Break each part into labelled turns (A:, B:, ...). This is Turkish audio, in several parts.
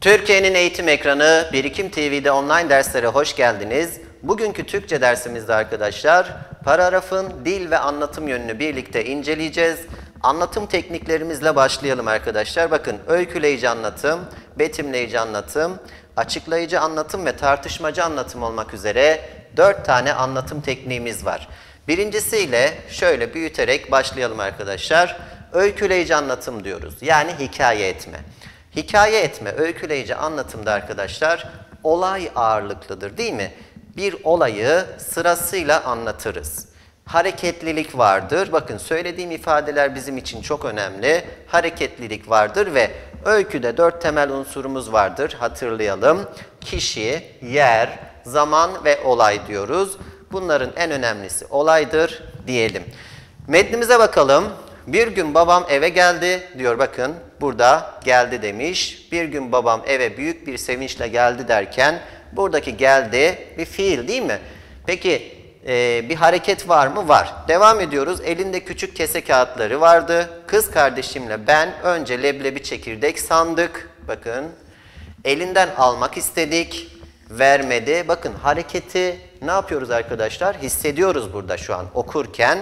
A: Türkiye'nin eğitim ekranı Birikim TV'de online derslere hoş geldiniz. Bugünkü Türkçe dersimizde arkadaşlar paragrafın dil ve anlatım yönünü birlikte inceleyeceğiz. Anlatım tekniklerimizle başlayalım arkadaşlar. Bakın öyküleyici anlatım, betimleyici anlatım, açıklayıcı anlatım ve tartışmacı anlatım olmak üzere dört tane anlatım tekniğimiz var. Birincisiyle şöyle büyüterek başlayalım arkadaşlar. Öyküleyici anlatım diyoruz. Yani hikaye etme. Hikaye etme, öyküleyici anlatımda arkadaşlar olay ağırlıklıdır değil mi? Bir olayı sırasıyla anlatırız. Hareketlilik vardır. Bakın söylediğim ifadeler bizim için çok önemli. Hareketlilik vardır ve öyküde dört temel unsurumuz vardır. Hatırlayalım. Kişi, yer, zaman ve olay diyoruz. Bunların en önemlisi olaydır diyelim. Metnimize bakalım. Bir gün babam eve geldi diyor bakın burada geldi demiş. Bir gün babam eve büyük bir sevinçle geldi derken buradaki geldi bir fiil değil mi? Peki e, bir hareket var mı? Var. Devam ediyoruz. Elinde küçük kese kağıtları vardı. Kız kardeşimle ben önce leblebi çekirdek sandık. Bakın elinden almak istedik. Vermedi. Bakın hareketi ne yapıyoruz arkadaşlar? Hissediyoruz burada şu an okurken.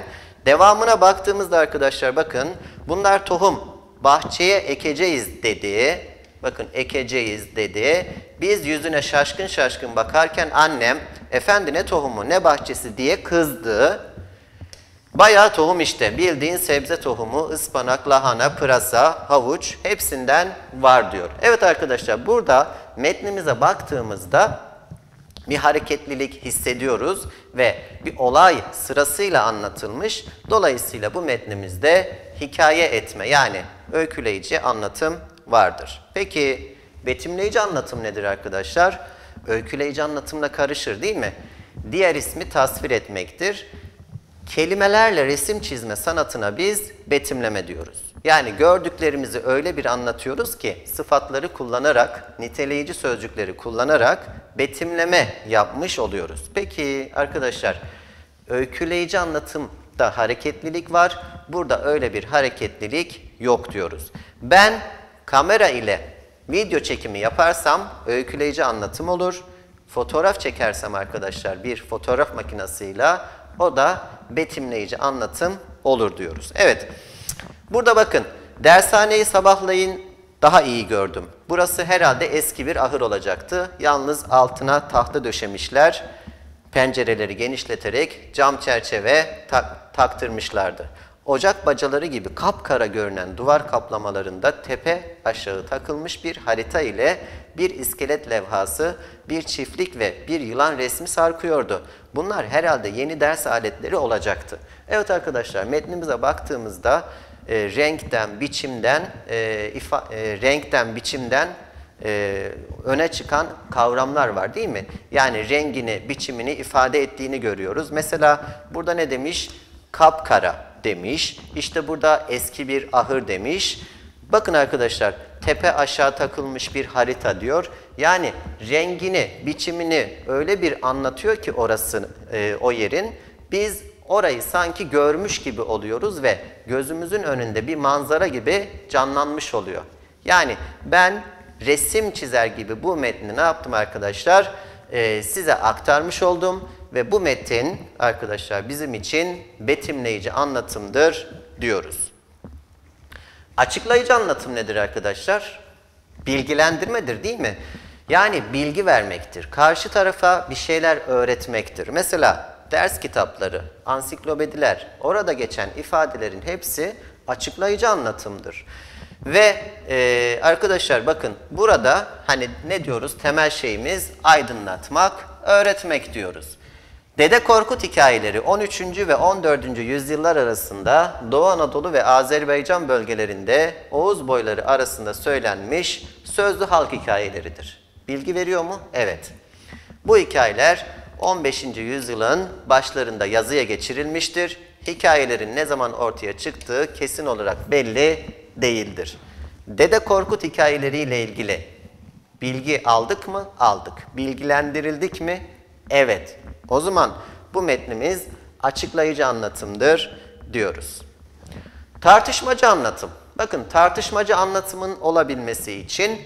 A: Devamına baktığımızda arkadaşlar bakın bunlar tohum. Bahçeye ekeceğiz dedi. Bakın ekeceğiz dedi. Biz yüzüne şaşkın şaşkın bakarken annem efendi ne tohumu ne bahçesi diye kızdı. Bayağı tohum işte bildiğin sebze tohumu, ıspanak, lahana, pırasa, havuç hepsinden var diyor. Evet arkadaşlar burada metnimize baktığımızda bir hareketlilik hissediyoruz ve bir olay sırasıyla anlatılmış. Dolayısıyla bu metnimizde hikaye etme yani öyküleyici anlatım vardır. Peki betimleyici anlatım nedir arkadaşlar? Öyküleyici anlatımla karışır değil mi? Diğer ismi tasvir etmektir. Kelimelerle resim çizme sanatına biz betimleme diyoruz. Yani gördüklerimizi öyle bir anlatıyoruz ki sıfatları kullanarak, niteleyici sözcükleri kullanarak betimleme yapmış oluyoruz. Peki arkadaşlar, öyküleyici anlatımda hareketlilik var. Burada öyle bir hareketlilik yok diyoruz. Ben kamera ile video çekimi yaparsam öyküleyici anlatım olur. Fotoğraf çekersem arkadaşlar bir fotoğraf makinesiyle o da betimleyici anlatım olur diyoruz. Evet. Burada bakın dershaneyi sabahlayın daha iyi gördüm. Burası herhalde eski bir ahır olacaktı. Yalnız altına tahta döşemişler. Pencereleri genişleterek cam çerçeve tak taktırmışlardı. Ocak bacaları gibi kapkara görünen duvar kaplamalarında tepe aşağı takılmış bir harita ile bir iskelet levhası, bir çiftlik ve bir yılan resmi sarkıyordu. Bunlar herhalde yeni ders aletleri olacaktı. Evet arkadaşlar metnimize baktığımızda e, renkten, biçimden, e, ifa, e, renkten, biçimden e, öne çıkan kavramlar var değil mi? Yani rengini, biçimini ifade ettiğini görüyoruz. Mesela burada ne demiş? Kapkara demiş. İşte burada eski bir ahır demiş. Bakın arkadaşlar tepe aşağı takılmış bir harita diyor. Yani rengini, biçimini öyle bir anlatıyor ki orası e, o yerin. Biz orayı sanki görmüş gibi oluyoruz ve gözümüzün önünde bir manzara gibi canlanmış oluyor. Yani ben resim çizer gibi bu metni ne yaptım arkadaşlar? Ee, size aktarmış oldum ve bu metin arkadaşlar bizim için betimleyici anlatımdır diyoruz. Açıklayıcı anlatım nedir arkadaşlar? Bilgilendirmedir değil mi? Yani bilgi vermektir. Karşı tarafa bir şeyler öğretmektir. Mesela ders kitapları, ansiklopediler, orada geçen ifadelerin hepsi açıklayıcı anlatımdır. Ve e, arkadaşlar bakın burada hani ne diyoruz temel şeyimiz aydınlatmak, öğretmek diyoruz. Dede Korkut hikayeleri 13. ve 14. yüzyıllar arasında Doğu Anadolu ve Azerbaycan bölgelerinde Oğuz boyları arasında söylenmiş sözlü halk hikayeleridir. Bilgi veriyor mu? Evet. Bu hikayeler 15. yüzyılın başlarında yazıya geçirilmiştir. Hikayelerin ne zaman ortaya çıktığı kesin olarak belli değildir. Dede Korkut hikayeleriyle ilgili bilgi aldık mı? Aldık. Bilgilendirildik mi? Evet. O zaman bu metnimiz açıklayıcı anlatımdır diyoruz. Tartışmacı anlatım. Bakın tartışmacı anlatımın olabilmesi için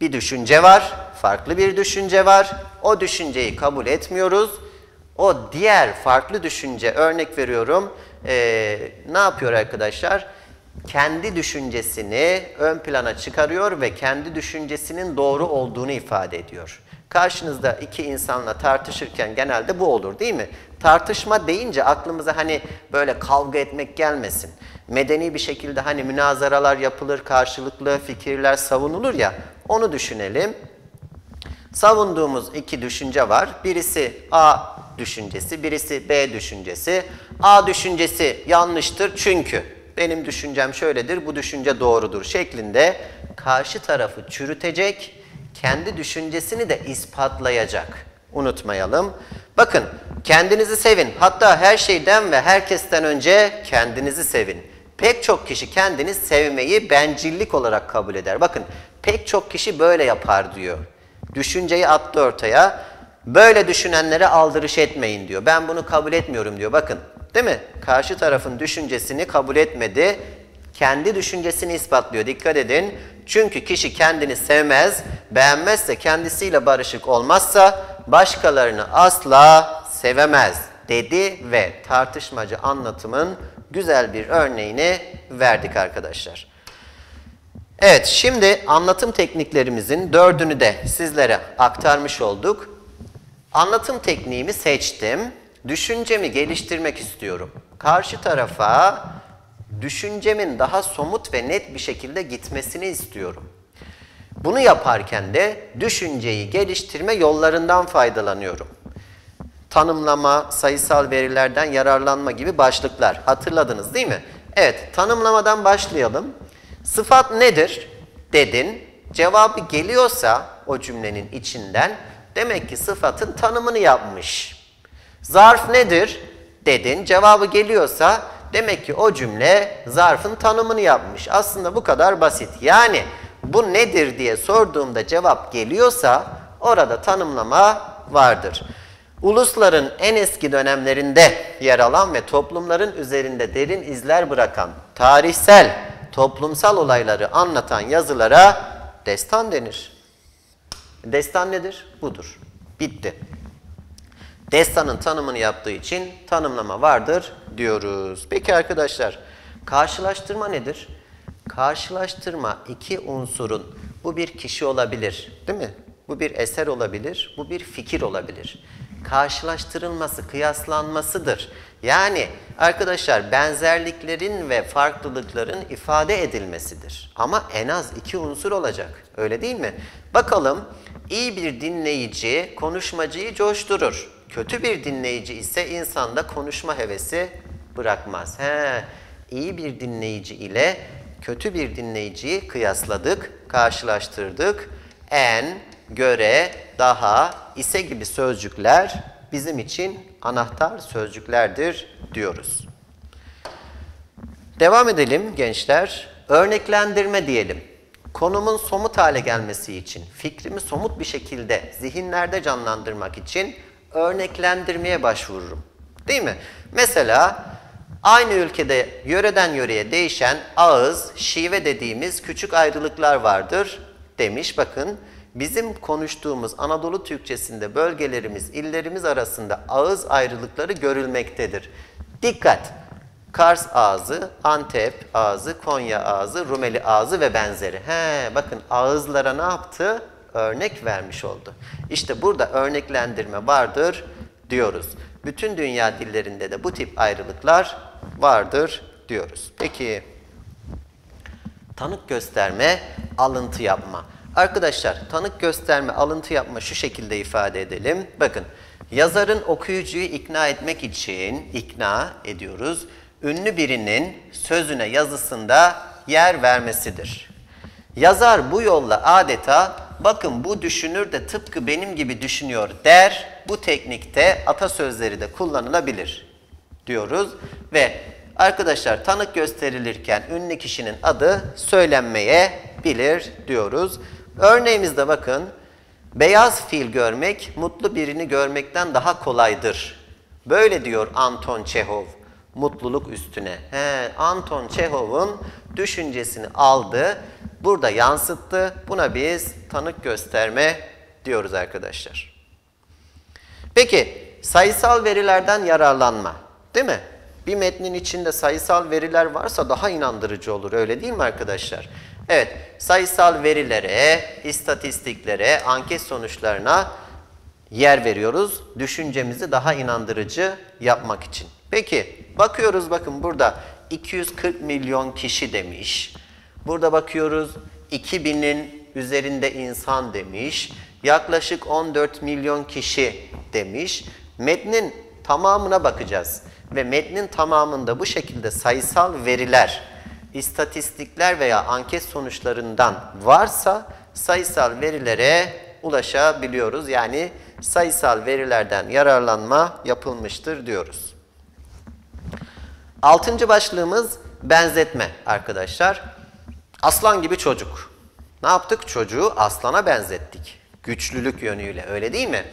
A: Bir düşünce var, farklı bir düşünce var. O düşünceyi kabul etmiyoruz. O diğer farklı düşünce, örnek veriyorum, ee, ne yapıyor arkadaşlar? Kendi düşüncesini ön plana çıkarıyor ve kendi düşüncesinin doğru olduğunu ifade ediyor. Karşınızda iki insanla tartışırken genelde bu olur değil mi? Tartışma deyince aklımıza hani böyle kavga etmek gelmesin. Medeni bir şekilde hani münazaralar yapılır, karşılıklı fikirler savunulur ya onu düşünelim. Savunduğumuz iki düşünce var. Birisi A düşüncesi, birisi B düşüncesi. A düşüncesi yanlıştır çünkü benim düşüncem şöyledir, bu düşünce doğrudur şeklinde karşı tarafı çürütecek, kendi düşüncesini de ispatlayacak. Unutmayalım. Bakın kendinizi sevin. Hatta her şeyden ve herkesten önce kendinizi sevin. Pek çok kişi kendini sevmeyi bencillik olarak kabul eder. Bakın pek çok kişi böyle yapar diyor. Düşünceyi attı ortaya. Böyle düşünenlere aldırış etmeyin diyor. Ben bunu kabul etmiyorum diyor. Bakın değil mi? Karşı tarafın düşüncesini kabul etmedi. Kendi düşüncesini ispatlıyor. Dikkat edin. Çünkü kişi kendini sevmez, beğenmezse, kendisiyle barışık olmazsa başkalarını asla sevemez dedi ve tartışmacı anlatımın güzel bir örneğini verdik arkadaşlar. Evet şimdi anlatım tekniklerimizin dördünü de sizlere aktarmış olduk. Anlatım tekniğimi seçtim. Düşüncemi geliştirmek istiyorum. Karşı tarafa düşüncemin daha somut ve net bir şekilde gitmesini istiyorum. Bunu yaparken de düşünceyi geliştirme yollarından faydalanıyorum. Tanımlama, sayısal verilerden yararlanma gibi başlıklar. Hatırladınız değil mi? Evet, tanımlamadan başlayalım. Sıfat nedir? Dedin. Cevabı geliyorsa o cümlenin içinden demek ki sıfatın tanımını yapmış. Zarf nedir? Dedin. Cevabı geliyorsa demek ki o cümle zarfın tanımını yapmış. Aslında bu kadar basit. Yani bu nedir diye sorduğumda cevap geliyorsa orada tanımlama vardır. Ulusların en eski dönemlerinde yer alan ve toplumların üzerinde derin izler bırakan tarihsel, toplumsal olayları anlatan yazılara destan denir. Destan nedir? Budur. Bitti. Destanın tanımını yaptığı için tanımlama vardır diyoruz. Peki arkadaşlar, karşılaştırma nedir? Karşılaştırma iki unsurun, bu bir kişi olabilir, değil mi? Bu bir eser olabilir, bu bir fikir olabilir. Karşılaştırılması, kıyaslanmasıdır. Yani arkadaşlar benzerliklerin ve farklılıkların ifade edilmesidir. Ama en az iki unsur olacak. Öyle değil mi? Bakalım iyi bir dinleyici konuşmacıyı coşturur. Kötü bir dinleyici ise insanda konuşma hevesi bırakmaz. He, iyi bir dinleyici ile kötü bir dinleyiciyi kıyasladık, karşılaştırdık. En, göre, daha, ise gibi sözcükler bizim için anahtar sözcüklerdir diyoruz. Devam edelim gençler. Örneklendirme diyelim. Konumun somut hale gelmesi için, fikrimi somut bir şekilde zihinlerde canlandırmak için örneklendirmeye başvururum. Değil mi? Mesela aynı ülkede yöreden yöreye değişen ağız, şive dediğimiz küçük ayrılıklar vardır demiş. Bakın bizim konuştuğumuz Anadolu Türkçesinde bölgelerimiz, illerimiz arasında ağız ayrılıkları görülmektedir. Dikkat! Kars ağzı, Antep ağzı, Konya ağzı, Rumeli ağzı ve benzeri. He, bakın ağızlara ne yaptı? Örnek vermiş oldu. İşte burada örneklendirme vardır diyoruz. Bütün dünya dillerinde de bu tip ayrılıklar vardır diyoruz. Peki tanık gösterme, alıntı yapma. Arkadaşlar tanık gösterme, alıntı yapma şu şekilde ifade edelim. Bakın yazarın okuyucuyu ikna etmek için ikna ediyoruz. Ünlü birinin sözüne yazısında yer vermesidir. Yazar bu yolla adeta bakın bu düşünür de tıpkı benim gibi düşünüyor der. Bu teknikte atasözleri de kullanılabilir diyoruz ve arkadaşlar tanık gösterilirken ünlü kişinin adı söylenmeye bilir diyoruz. Örneğimizde bakın beyaz fil görmek mutlu birini görmekten daha kolaydır. Böyle diyor Anton Çehov mutluluk üstüne. He, Anton Çehov'un düşüncesini aldı. burada yansıttı. Buna biz tanık gösterme diyoruz arkadaşlar. Peki sayısal verilerden yararlanma değil mi? Bir metnin içinde sayısal veriler varsa daha inandırıcı olur öyle değil mi arkadaşlar? Evet sayısal verilere, istatistiklere, anket sonuçlarına yer veriyoruz. Düşüncemizi daha inandırıcı yapmak için. Peki bakıyoruz bakın burada 240 milyon kişi demiş. Burada bakıyoruz 2000'in üzerinde insan demiş. Yaklaşık 14 milyon kişi demiş. Metnin tamamına bakacağız. Ve metnin tamamında bu şekilde sayısal veriler, istatistikler veya anket sonuçlarından varsa sayısal verilere ulaşabiliyoruz. Yani sayısal verilerden yararlanma yapılmıştır diyoruz. Altıncı başlığımız benzetme arkadaşlar. Aslan gibi çocuk. Ne yaptık? Çocuğu aslana benzettik. Güçlülük yönüyle öyle değil mi?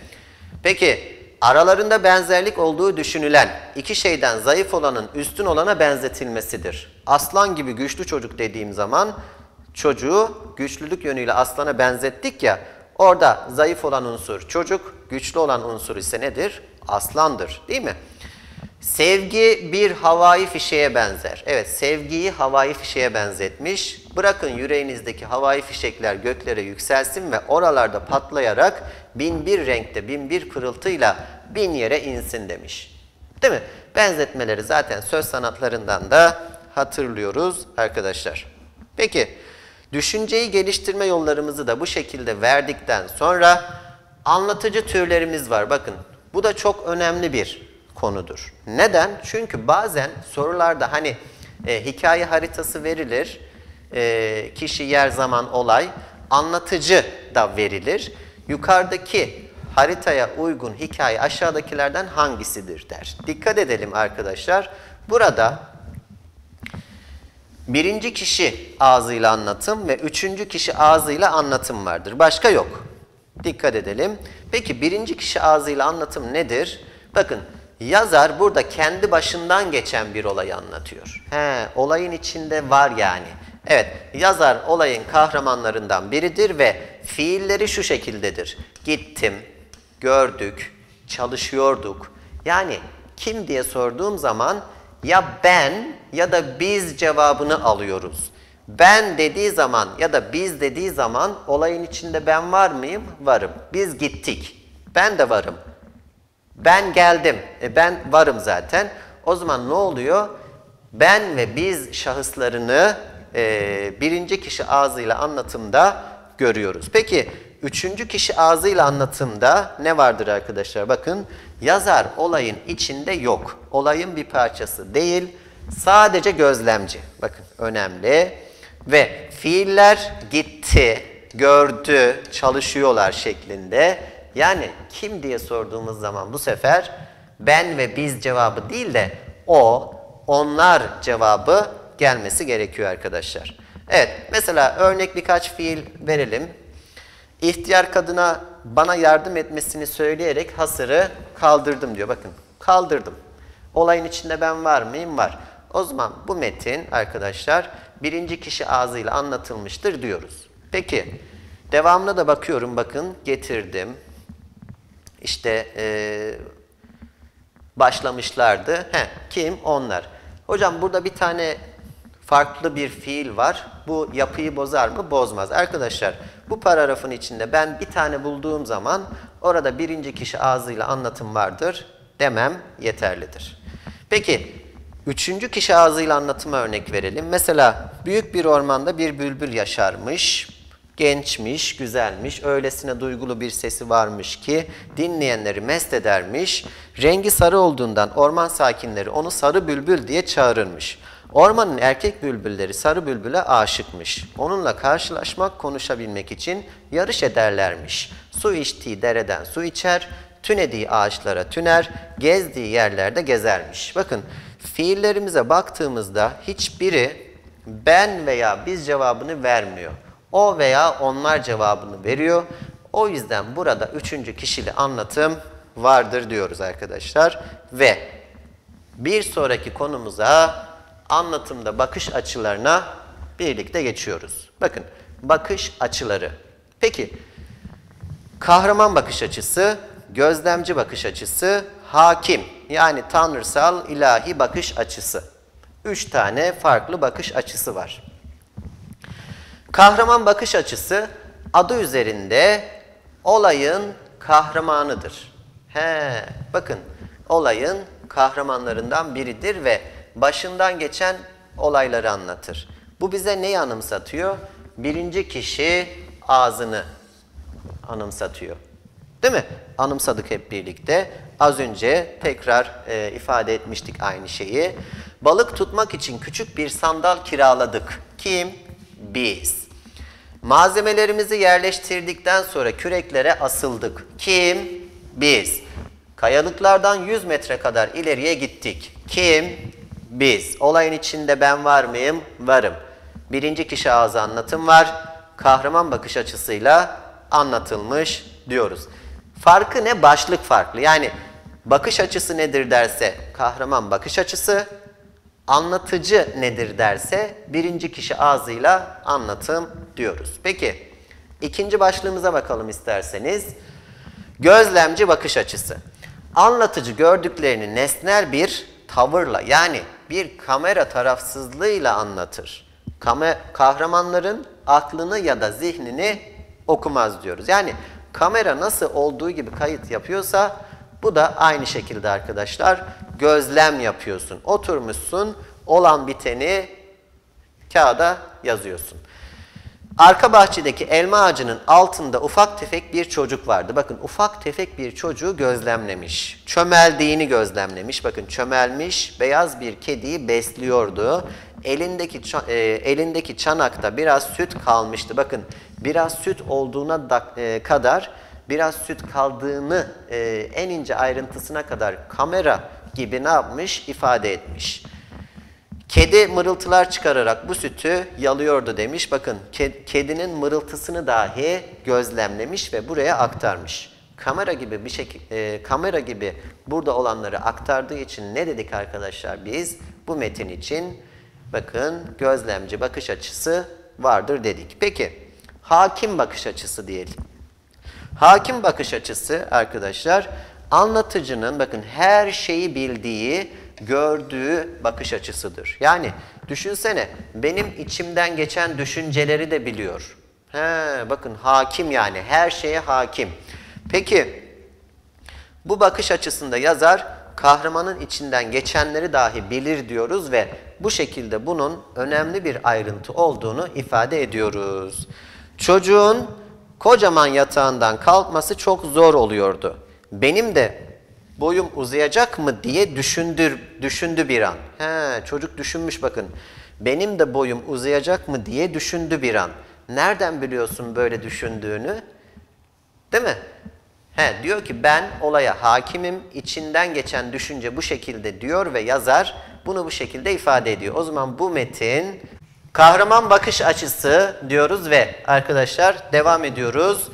A: Peki aralarında benzerlik olduğu düşünülen iki şeyden zayıf olanın üstün olana benzetilmesidir. Aslan gibi güçlü çocuk dediğim zaman çocuğu güçlülük yönüyle aslana benzettik ya orada zayıf olan unsur çocuk, güçlü olan unsur ise nedir? Aslandır değil mi? Sevgi bir havai fişeğe benzer. Evet, sevgiyi havai fişeğe benzetmiş. Bırakın yüreğinizdeki havai fişekler göklere yükselsin ve oralarda patlayarak bin bir renkte, bin bir pırıltıyla bin yere insin demiş. Değil mi? Benzetmeleri zaten söz sanatlarından da hatırlıyoruz arkadaşlar. Peki, düşünceyi geliştirme yollarımızı da bu şekilde verdikten sonra anlatıcı türlerimiz var. Bakın, bu da çok önemli bir konudur. Neden? Çünkü bazen sorularda hani e, hikaye haritası verilir, e, kişi, yer, zaman, olay, anlatıcı da verilir. Yukarıdaki haritaya uygun hikaye aşağıdakilerden hangisidir der. Dikkat edelim arkadaşlar. Burada birinci kişi ağzıyla anlatım ve üçüncü kişi ağzıyla anlatım vardır. Başka yok. Dikkat edelim. Peki birinci kişi ağzıyla anlatım nedir? Bakın Yazar burada kendi başından geçen bir olayı anlatıyor. He, olayın içinde var yani. Evet, yazar olayın kahramanlarından biridir ve fiilleri şu şekildedir. Gittim, gördük, çalışıyorduk. Yani kim diye sorduğum zaman ya ben ya da biz cevabını alıyoruz. Ben dediği zaman ya da biz dediği zaman olayın içinde ben var mıyım? Varım. Biz gittik. Ben de varım. Ben geldim. E ben varım zaten. O zaman ne oluyor? Ben ve biz şahıslarını e, birinci kişi ağzıyla anlatımda görüyoruz. Peki üçüncü kişi ağzıyla anlatımda ne vardır arkadaşlar? Bakın yazar olayın içinde yok. Olayın bir parçası değil. Sadece gözlemci. Bakın önemli. Ve fiiller gitti, gördü, çalışıyorlar şeklinde yani kim diye sorduğumuz zaman bu sefer ben ve biz cevabı değil de o, onlar cevabı gelmesi gerekiyor arkadaşlar. Evet mesela örnek birkaç fiil verelim. İhtiyar kadına bana yardım etmesini söyleyerek hasırı kaldırdım diyor. Bakın kaldırdım. Olayın içinde ben var mıyım? Var. O zaman bu metin arkadaşlar birinci kişi ağzıyla anlatılmıştır diyoruz. Peki devamına da bakıyorum bakın getirdim, işte e, başlamışlardı. He, kim? Onlar. Hocam burada bir tane farklı bir fiil var. Bu yapıyı bozar mı? Bozmaz. Arkadaşlar bu paragrafın içinde ben bir tane bulduğum zaman orada birinci kişi ağzıyla anlatım vardır demem yeterlidir. Peki üçüncü kişi ağzıyla anlatıma örnek verelim. Mesela büyük bir ormanda bir bülbül yaşarmış. Gençmiş, güzelmiş, öylesine duygulu bir sesi varmış ki dinleyenleri mest edermiş. Rengi sarı olduğundan orman sakinleri onu sarı bülbül diye çağırırmış. Ormanın erkek bülbülleri sarı bülbüle aşıkmış. Onunla karşılaşmak, konuşabilmek için yarış ederlermiş. Su içtiği dereden su içer, tünediği ağaçlara tüner, gezdiği yerlerde gezermiş. Bakın fiillerimize baktığımızda hiçbiri ben veya biz cevabını vermiyor. O veya onlar cevabını veriyor. O yüzden burada üçüncü kişili anlatım vardır diyoruz arkadaşlar. Ve bir sonraki konumuza anlatımda bakış açılarına birlikte geçiyoruz. Bakın bakış açıları. Peki kahraman bakış açısı, gözlemci bakış açısı, hakim yani tanrısal ilahi bakış açısı. Üç tane farklı bakış açısı var. Kahraman bakış açısı adı üzerinde olayın kahramanıdır. He, bakın olayın kahramanlarından biridir ve başından geçen olayları anlatır. Bu bize neyi anımsatıyor? Birinci kişi ağzını anımsatıyor. Değil mi? Anımsadık hep birlikte. Az önce tekrar e, ifade etmiştik aynı şeyi. Balık tutmak için küçük bir sandal kiraladık. Kim? Biz. Malzemelerimizi yerleştirdikten sonra küreklere asıldık. Kim? Biz. Kayalıklardan 100 metre kadar ileriye gittik. Kim? Biz. Olayın içinde ben var mıyım? Varım. Birinci kişi ağzı anlatım var. Kahraman bakış açısıyla anlatılmış diyoruz. Farkı ne? Başlık farklı. Yani bakış açısı nedir derse kahraman bakış açısı, anlatıcı nedir derse birinci kişi ağzıyla anlatım diyoruz. Peki ikinci başlığımıza bakalım isterseniz. Gözlemci bakış açısı. Anlatıcı gördüklerini nesnel bir tavırla yani bir kamera tarafsızlığıyla anlatır. Kame, kahramanların aklını ya da zihnini okumaz diyoruz. Yani kamera nasıl olduğu gibi kayıt yapıyorsa bu da aynı şekilde arkadaşlar gözlem yapıyorsun. Oturmuşsun olan biteni kağıda yazıyorsun. Arka bahçedeki elma ağacının altında ufak tefek bir çocuk vardı. Bakın ufak tefek bir çocuğu gözlemlemiş. Çömeldiğini gözlemlemiş. Bakın çömelmiş beyaz bir kediyi besliyordu. Elindeki e, elindeki çanakta biraz süt kalmıştı. Bakın biraz süt olduğuna da, e, kadar biraz süt kaldığını e, en ince ayrıntısına kadar kamera gibi ne yapmış ifade etmiş. Kedi mırıltılar çıkararak bu sütü yalıyordu demiş. Bakın kedinin mırıltısını dahi gözlemlemiş ve buraya aktarmış. Kamera gibi bir şey, e, kamera gibi burada olanları aktardığı için ne dedik arkadaşlar biz? Bu metin için bakın gözlemci bakış açısı vardır dedik. Peki hakim bakış açısı diyelim. Hakim bakış açısı arkadaşlar anlatıcının bakın her şeyi bildiği gördüğü bakış açısıdır. Yani düşünsene benim içimden geçen düşünceleri de biliyor. He, bakın hakim yani her şeye hakim. Peki bu bakış açısında yazar kahramanın içinden geçenleri dahi bilir diyoruz ve bu şekilde bunun önemli bir ayrıntı olduğunu ifade ediyoruz. Çocuğun kocaman yatağından kalkması çok zor oluyordu. Benim de boyum uzayacak mı diye düşündür, düşündü bir an. He, çocuk düşünmüş bakın. Benim de boyum uzayacak mı diye düşündü bir an. Nereden biliyorsun böyle düşündüğünü? Değil mi? He, diyor ki ben olaya hakimim, içinden geçen düşünce bu şekilde diyor ve yazar bunu bu şekilde ifade ediyor. O zaman bu metin kahraman bakış açısı diyoruz ve arkadaşlar devam ediyoruz.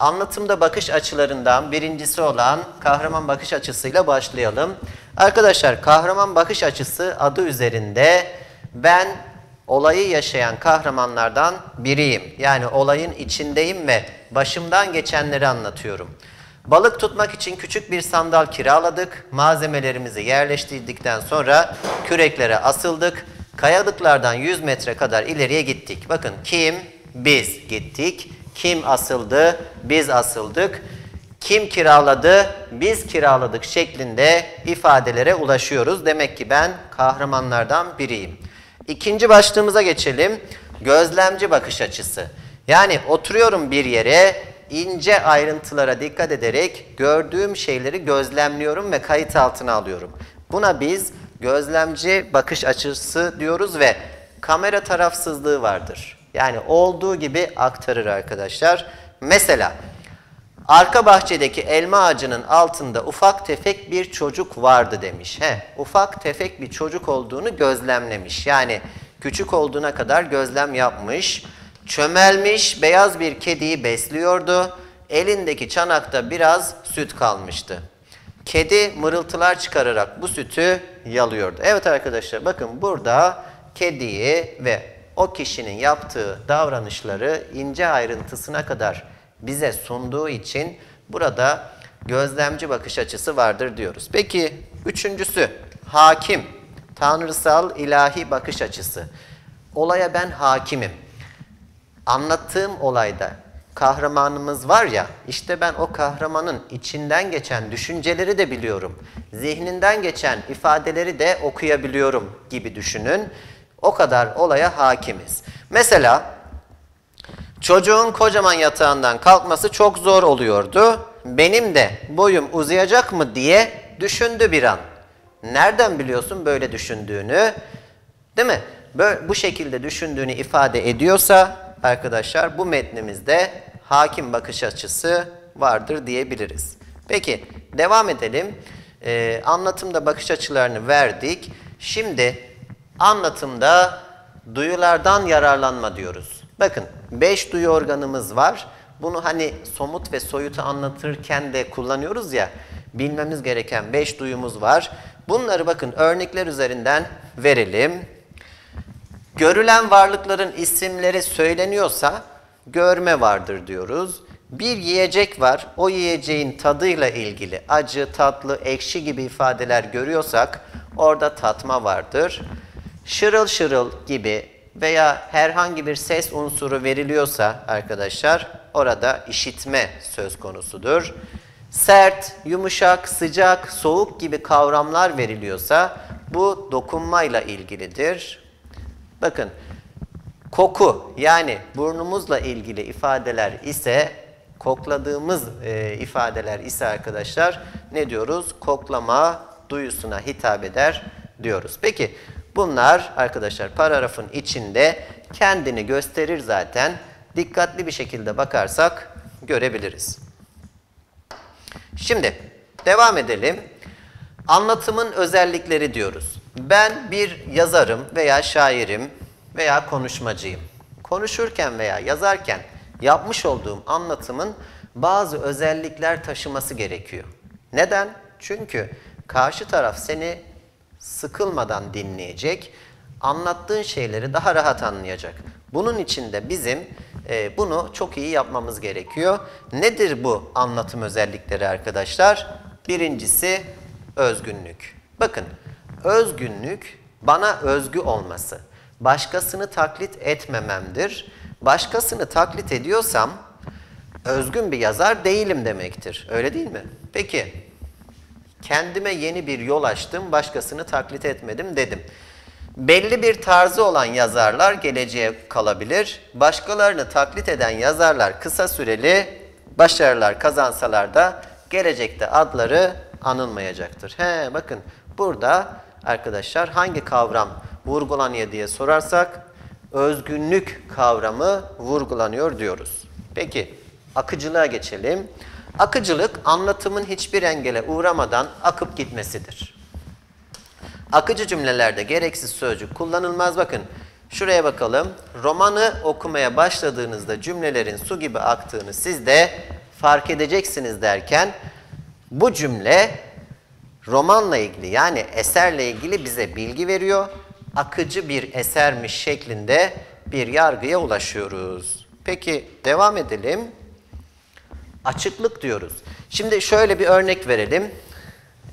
A: Anlatımda bakış açılarından birincisi olan kahraman bakış açısıyla başlayalım. Arkadaşlar kahraman bakış açısı adı üzerinde ben olayı yaşayan kahramanlardan biriyim. Yani olayın içindeyim ve başımdan geçenleri anlatıyorum. Balık tutmak için küçük bir sandal kiraladık. Malzemelerimizi yerleştirdikten sonra küreklere asıldık. Kayalıklardan 100 metre kadar ileriye gittik. Bakın kim? Biz gittik. Kim asıldı? Biz asıldık. Kim kiraladı? Biz kiraladık şeklinde ifadelere ulaşıyoruz. Demek ki ben kahramanlardan biriyim. İkinci başlığımıza geçelim. Gözlemci bakış açısı. Yani oturuyorum bir yere, ince ayrıntılara dikkat ederek gördüğüm şeyleri gözlemliyorum ve kayıt altına alıyorum. Buna biz gözlemci bakış açısı diyoruz ve kamera tarafsızlığı vardır. Yani olduğu gibi aktarır arkadaşlar. Mesela arka bahçedeki elma ağacının altında ufak tefek bir çocuk vardı demiş. He, ufak tefek bir çocuk olduğunu gözlemlemiş. Yani küçük olduğuna kadar gözlem yapmış. Çömelmiş beyaz bir kediyi besliyordu. Elindeki çanakta biraz süt kalmıştı. Kedi mırıltılar çıkararak bu sütü yalıyordu. Evet arkadaşlar bakın burada kediyi ve o kişinin yaptığı davranışları ince ayrıntısına kadar bize sunduğu için burada gözlemci bakış açısı vardır diyoruz. Peki üçüncüsü hakim, tanrısal ilahi bakış açısı. Olaya ben hakimim. Anlattığım olayda kahramanımız var ya, işte ben o kahramanın içinden geçen düşünceleri de biliyorum. Zihninden geçen ifadeleri de okuyabiliyorum gibi düşünün. O kadar olaya hakimiz. Mesela çocuğun kocaman yatağından kalkması çok zor oluyordu. Benim de boyum uzayacak mı diye düşündü bir an. Nereden biliyorsun böyle düşündüğünü? Değil mi? Böyle, bu şekilde düşündüğünü ifade ediyorsa arkadaşlar bu metnimizde hakim bakış açısı vardır diyebiliriz. Peki devam edelim. Ee, anlatımda bakış açılarını verdik. Şimdi anlatımda duyulardan yararlanma diyoruz. Bakın beş duyu organımız var. Bunu hani somut ve soyutu anlatırken de kullanıyoruz ya. Bilmemiz gereken beş duyumuz var. Bunları bakın örnekler üzerinden verelim. Görülen varlıkların isimleri söyleniyorsa görme vardır diyoruz. Bir yiyecek var. O yiyeceğin tadıyla ilgili acı, tatlı, ekşi gibi ifadeler görüyorsak orada tatma vardır. Şırıl şırıl gibi veya herhangi bir ses unsuru veriliyorsa arkadaşlar orada işitme söz konusudur. Sert, yumuşak, sıcak, soğuk gibi kavramlar veriliyorsa bu dokunmayla ilgilidir. Bakın koku yani burnumuzla ilgili ifadeler ise kokladığımız e, ifadeler ise arkadaşlar ne diyoruz? Koklama duyusuna hitap eder diyoruz. Peki bunlar arkadaşlar paragrafın içinde kendini gösterir zaten. Dikkatli bir şekilde bakarsak görebiliriz. Şimdi devam edelim. Anlatımın özellikleri diyoruz. Ben bir yazarım veya şairim veya konuşmacıyım. Konuşurken veya yazarken yapmış olduğum anlatımın bazı özellikler taşıması gerekiyor. Neden? Çünkü karşı taraf seni sıkılmadan dinleyecek, anlattığın şeyleri daha rahat anlayacak. Bunun için de bizim e, bunu çok iyi yapmamız gerekiyor. Nedir bu anlatım özellikleri arkadaşlar? Birincisi özgünlük. Bakın özgünlük bana özgü olması. Başkasını taklit etmememdir. Başkasını taklit ediyorsam özgün bir yazar değilim demektir. Öyle değil mi? Peki kendime yeni bir yol açtım, başkasını taklit etmedim dedim. Belli bir tarzı olan yazarlar geleceğe kalabilir. Başkalarını taklit eden yazarlar kısa süreli başarılar kazansalar da gelecekte adları anılmayacaktır. He bakın burada arkadaşlar hangi kavram vurgulanıyor diye sorarsak özgünlük kavramı vurgulanıyor diyoruz. Peki akıcılığa geçelim. Akıcılık anlatımın hiçbir engele uğramadan akıp gitmesidir. Akıcı cümlelerde gereksiz sözcük kullanılmaz. Bakın şuraya bakalım. Romanı okumaya başladığınızda cümlelerin su gibi aktığını siz de fark edeceksiniz derken bu cümle romanla ilgili yani eserle ilgili bize bilgi veriyor. Akıcı bir esermiş şeklinde bir yargıya ulaşıyoruz. Peki devam edelim. Açıklık diyoruz. Şimdi şöyle bir örnek verelim.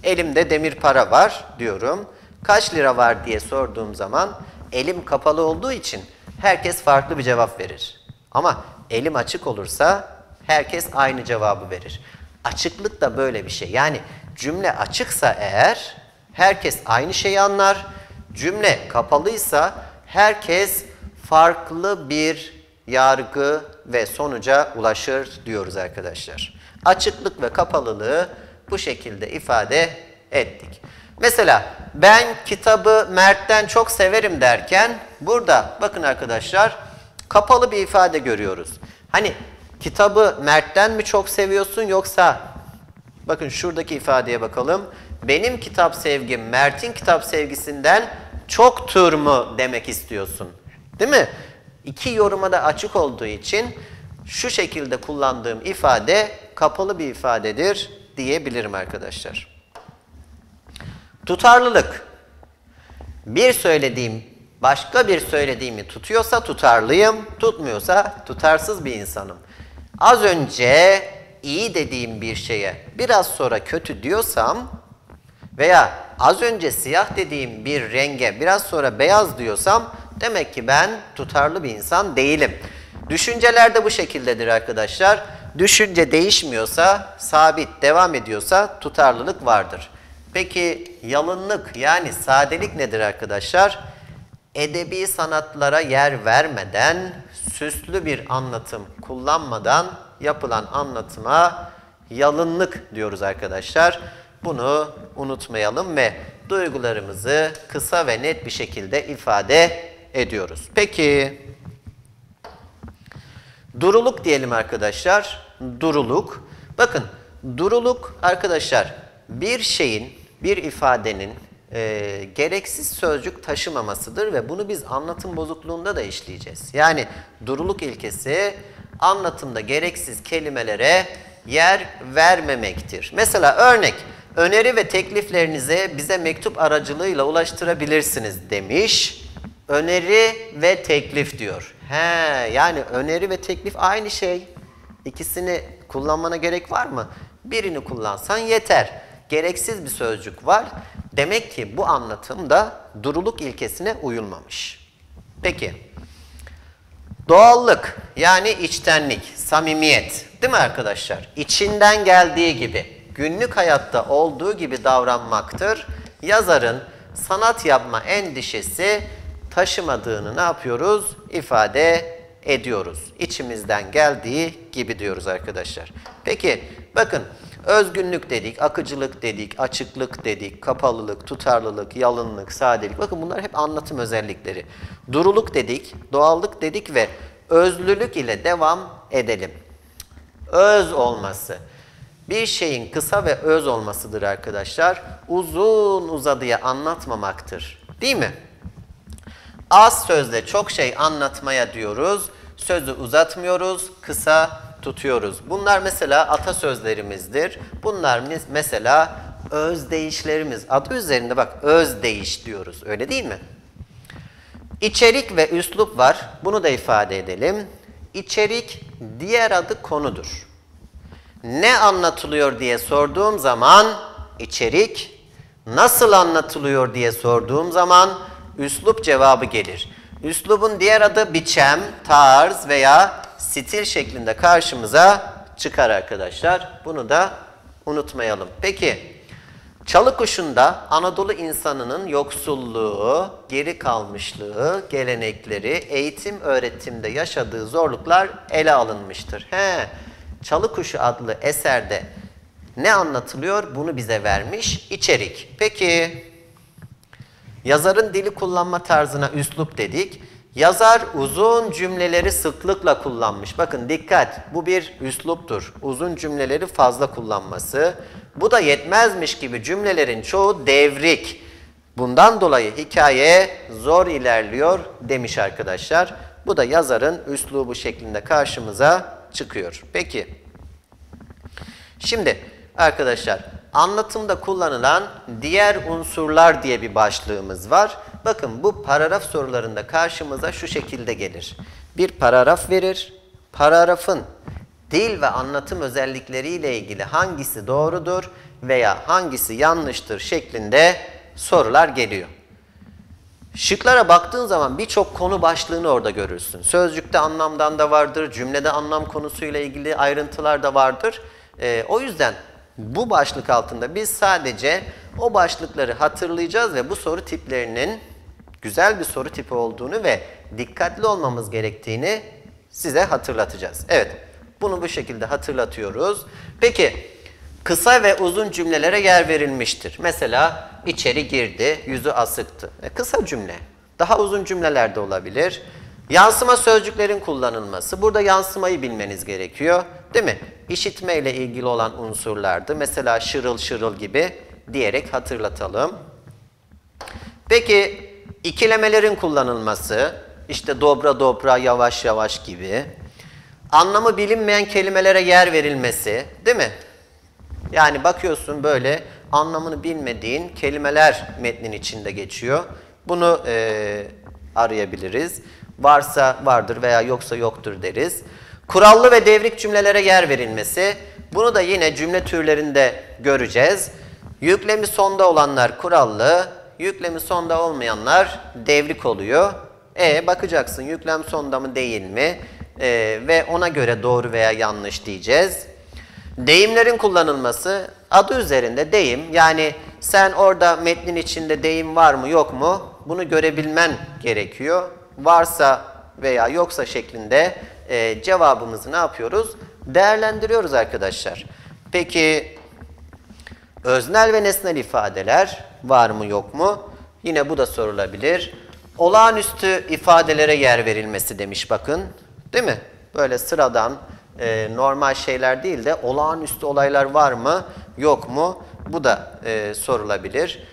A: Elimde demir para var diyorum. Kaç lira var diye sorduğum zaman elim kapalı olduğu için herkes farklı bir cevap verir. Ama elim açık olursa herkes aynı cevabı verir. Açıklık da böyle bir şey. Yani cümle açıksa eğer herkes aynı şeyi anlar. Cümle kapalıysa herkes farklı bir yargı ve sonuca ulaşır diyoruz arkadaşlar. Açıklık ve kapalılığı bu şekilde ifade ettik. Mesela ben kitabı Mert'ten çok severim derken burada bakın arkadaşlar kapalı bir ifade görüyoruz. Hani kitabı Mert'ten mi çok seviyorsun yoksa bakın şuradaki ifadeye bakalım. Benim kitap sevgim Mert'in kitap sevgisinden çoktur mu demek istiyorsun. Değil mi? İki yoruma da açık olduğu için şu şekilde kullandığım ifade kapalı bir ifadedir diyebilirim arkadaşlar. Tutarlılık. Bir söylediğim başka bir söylediğimi tutuyorsa tutarlıyım, tutmuyorsa tutarsız bir insanım. Az önce iyi dediğim bir şeye biraz sonra kötü diyorsam veya az önce siyah dediğim bir renge biraz sonra beyaz diyorsam demek ki ben tutarlı bir insan değilim. Düşünceler de bu şekildedir arkadaşlar. Düşünce değişmiyorsa, sabit devam ediyorsa tutarlılık vardır. Peki yalınlık yani sadelik nedir arkadaşlar? Edebi sanatlara yer vermeden, süslü bir anlatım kullanmadan yapılan anlatıma yalınlık diyoruz arkadaşlar. Bunu unutmayalım ve duygularımızı kısa ve net bir şekilde ifade ediyoruz. Peki duruluk diyelim arkadaşlar. Duruluk. Bakın duruluk arkadaşlar bir şeyin, bir ifadenin e, gereksiz sözcük taşımamasıdır ve bunu biz anlatım bozukluğunda da işleyeceğiz. Yani duruluk ilkesi anlatımda gereksiz kelimelere yer vermemektir. Mesela örnek, öneri ve tekliflerinizi bize mektup aracılığıyla ulaştırabilirsiniz demiş. Öneri ve teklif diyor. He, yani öneri ve teklif aynı şey. İkisini kullanmana gerek var mı? Birini kullansan yeter. Gereksiz bir sözcük var. Demek ki bu anlatımda duruluk ilkesine uyulmamış. Peki. Doğallık yani içtenlik, samimiyet değil mi arkadaşlar? İçinden geldiği gibi, günlük hayatta olduğu gibi davranmaktır. Yazarın sanat yapma endişesi taşımadığını ne yapıyoruz? İfade ediyoruz. İçimizden geldiği gibi diyoruz arkadaşlar. Peki bakın özgünlük dedik, akıcılık dedik, açıklık dedik, kapalılık, tutarlılık, yalınlık, sadelik. Bakın bunlar hep anlatım özellikleri. Duruluk dedik, doğallık dedik ve özlülük ile devam edelim. Öz olması. Bir şeyin kısa ve öz olmasıdır arkadaşlar. Uzun uzadıya anlatmamaktır. Değil mi? Az sözle çok şey anlatmaya diyoruz. Sözü uzatmıyoruz, kısa tutuyoruz. Bunlar mesela atasözlerimizdir. Bunlar mesela özdeyişlerimiz. Adı üzerinde bak özdeyiş diyoruz. Öyle değil mi? İçerik ve üslup var. Bunu da ifade edelim. İçerik diğer adı konudur. Ne anlatılıyor diye sorduğum zaman içerik, nasıl anlatılıyor diye sorduğum zaman üslup cevabı gelir. Üslubun diğer adı biçem, tarz veya stil şeklinde karşımıza çıkar arkadaşlar. Bunu da unutmayalım. Peki Çalı kuşunda Anadolu insanının yoksulluğu, geri kalmışlığı, gelenekleri, eğitim öğretimde yaşadığı zorluklar ele alınmıştır. He, Çalı Kuşu adlı eserde ne anlatılıyor? Bunu bize vermiş içerik. Peki yazarın dili kullanma tarzına üslup dedik. Yazar uzun cümleleri sıklıkla kullanmış. Bakın dikkat bu bir üsluptur. Uzun cümleleri fazla kullanması. Bu da yetmezmiş gibi cümlelerin çoğu devrik. Bundan dolayı hikaye zor ilerliyor demiş arkadaşlar. Bu da yazarın üslubu şeklinde karşımıza çıkıyor. Peki. Şimdi arkadaşlar anlatımda kullanılan diğer unsurlar diye bir başlığımız var. Bakın bu paragraf sorularında karşımıza şu şekilde gelir. Bir paragraf verir. Paragrafın dil ve anlatım özellikleriyle ilgili hangisi doğrudur veya hangisi yanlıştır şeklinde sorular geliyor. Şıklara baktığın zaman birçok konu başlığını orada görürsün. Sözcükte anlamdan da vardır, cümlede anlam konusuyla ilgili ayrıntılar da vardır. Ee, o yüzden bu başlık altında biz sadece o başlıkları hatırlayacağız ve bu soru tiplerinin güzel bir soru tipi olduğunu ve dikkatli olmamız gerektiğini size hatırlatacağız. Evet, bunu bu şekilde hatırlatıyoruz. Peki, kısa ve uzun cümlelere yer verilmiştir. Mesela içeri girdi, yüzü asıktı. E, kısa cümle. Daha uzun cümleler de olabilir. Yansıma sözcüklerin kullanılması. Burada yansımayı bilmeniz gerekiyor. Değil mi? İşitme ile ilgili olan unsurlardı. Mesela şırıl şırıl gibi diyerek hatırlatalım. Peki ikilemelerin kullanılması, işte dobra dobra, yavaş yavaş gibi. Anlamı bilinmeyen kelimelere yer verilmesi, değil mi? Yani bakıyorsun böyle anlamını bilmediğin kelimeler metnin içinde geçiyor. Bunu e, arayabiliriz. Varsa vardır veya yoksa yoktur deriz. Kurallı ve devrik cümlelere yer verilmesi. Bunu da yine cümle türlerinde göreceğiz. Yüklemi sonda olanlar kurallı, yüklemi sonda olmayanlar devrik oluyor. E bakacaksın yüklem sonda mı değil mi? E, ve ona göre doğru veya yanlış diyeceğiz. Deyimlerin kullanılması adı üzerinde deyim. Yani sen orada metnin içinde deyim var mı yok mu bunu görebilmen gerekiyor. Varsa veya yoksa şeklinde e, cevabımızı ne yapıyoruz? Değerlendiriyoruz arkadaşlar. Peki öznel ve nesnel ifadeler var mı yok mu? Yine bu da sorulabilir. Olağanüstü ifadelere yer verilmesi demiş bakın. Değil mi? Böyle sıradan e, normal şeyler değil de olağanüstü olaylar var mı yok mu? Bu da e, sorulabilir.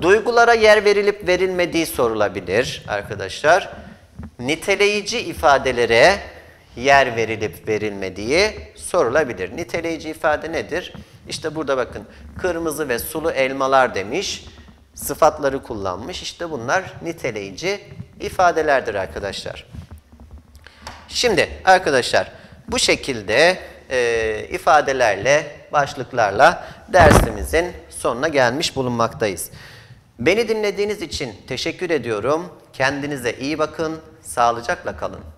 A: Duygulara yer verilip verilmediği sorulabilir arkadaşlar. Niteleyici ifadelere yer verilip verilmediği sorulabilir. Niteleyici ifade nedir? İşte burada bakın kırmızı ve sulu elmalar demiş. Sıfatları kullanmış. İşte bunlar niteleyici ifadelerdir arkadaşlar. Şimdi arkadaşlar bu şekilde e, ifadelerle, başlıklarla dersimizin sonuna gelmiş bulunmaktayız. Beni dinlediğiniz için teşekkür ediyorum. Kendinize iyi bakın, sağlıcakla kalın.